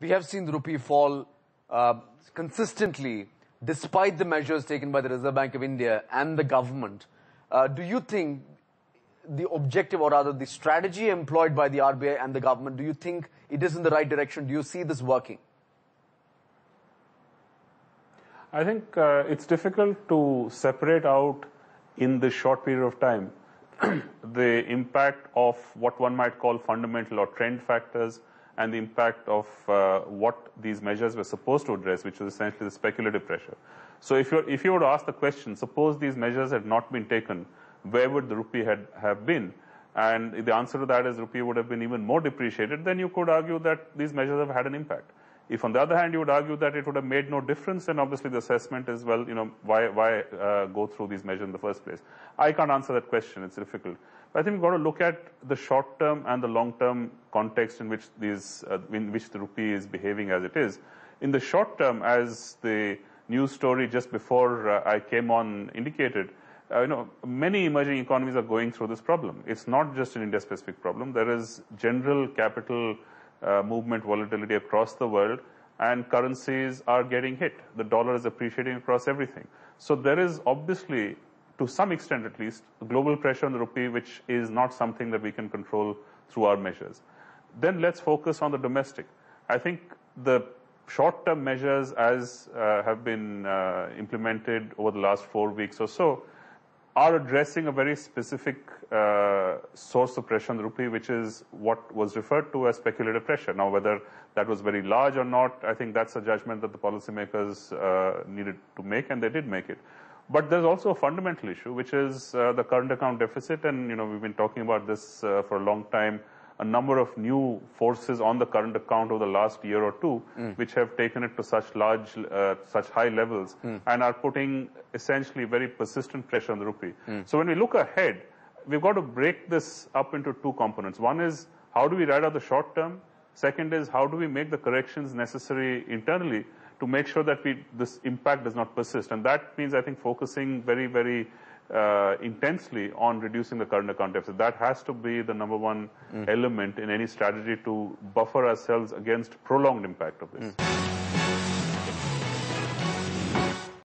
we have seen the rupee fall uh, consistently despite the measures taken by the Reserve Bank of India and the government. Uh, do you think the objective or rather the strategy employed by the RBI and the government, do you think it is in the right direction? Do you see this working? I think uh, it's difficult to separate out in this short period of time the impact of what one might call fundamental or trend factors and the impact of uh, what these measures were supposed to address, which is essentially the speculative pressure. So if you if you were to ask the question, suppose these measures had not been taken, where would the rupee had, have been? And the answer to that is rupee would have been even more depreciated, then you could argue that these measures have had an impact. If on the other hand you would argue that it would have made no difference, then obviously the assessment is, well, you know, why, why uh, go through these measures in the first place? I can't answer that question, it's difficult. But I think we've got to look at the short term and the long term context in which these, uh, in which the rupee is behaving as it is. In the short term, as the news story just before uh, I came on indicated, uh, you know, many emerging economies are going through this problem. It's not just an India-specific problem. There is general capital movement volatility across the world, and currencies are getting hit. The dollar is appreciating across everything. So there is obviously, to some extent at least, global pressure on the rupee, which is not something that we can control through our measures. Then let's focus on the domestic. I think the short-term measures as uh, have been uh, implemented over the last four weeks or so are addressing a very specific uh, source of pressure on the rupee, which is what was referred to as speculative pressure. Now, whether that was very large or not, I think that's a judgment that the policymakers uh, needed to make, and they did make it. But there's also a fundamental issue, which is uh, the current account deficit, and you know we've been talking about this uh, for a long time a number of new forces on the current account over the last year or two, mm. which have taken it to such large, uh, such high levels, mm. and are putting essentially very persistent pressure on the rupee. Mm. So when we look ahead, we've got to break this up into two components. One is how do we ride out the short term? Second is how do we make the corrections necessary internally to make sure that we, this impact does not persist? And that means, I think, focusing very, very uh, intensely on reducing the current account deficit. That has to be the number one mm. element in any strategy to buffer ourselves against prolonged impact of this. Mm.